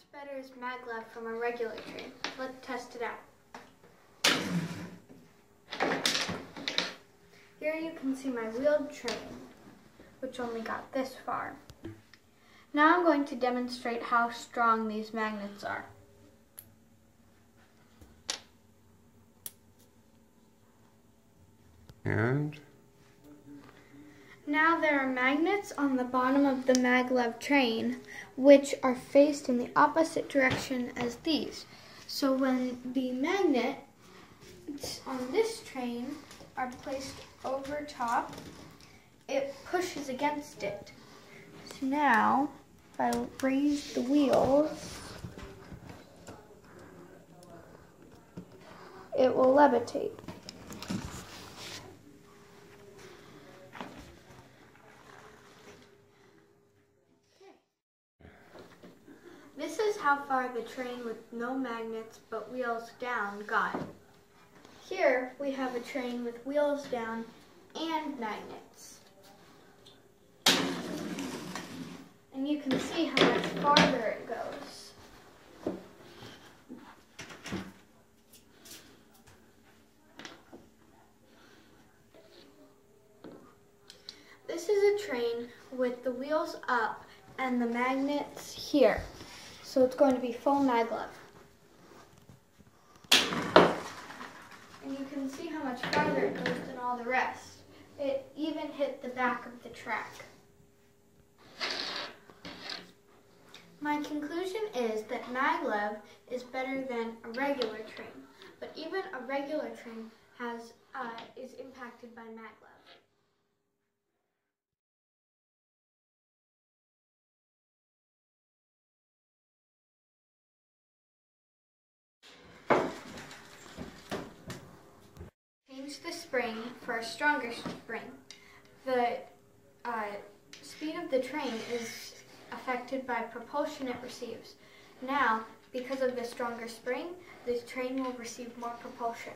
much better is maglev from a regular train? Let's test it out. Here you can see my wheeled train, which only got this far. Now I'm going to demonstrate how strong these magnets are. And Now there are magnets on the bottom of the maglev train, which are faced in the opposite direction as these. So when the magnets on this train are placed over top, it pushes against it. So now, if I raise the wheels, it will levitate. This is how far the train with no magnets but wheels down got. Here we have a train with wheels down and magnets. And you can see how much farther it goes. This is a train with the wheels up and the magnets here. So it's going to be full maglev. And you can see how much farther it goes than all the rest. It even hit the back of the track. My conclusion is that maglev is better than a regular train, but even a regular train has uh, is impacted by maglev. The spring for a stronger spring. The uh, speed of the train is affected by propulsion it receives. Now, because of the stronger spring, the train will receive more propulsion.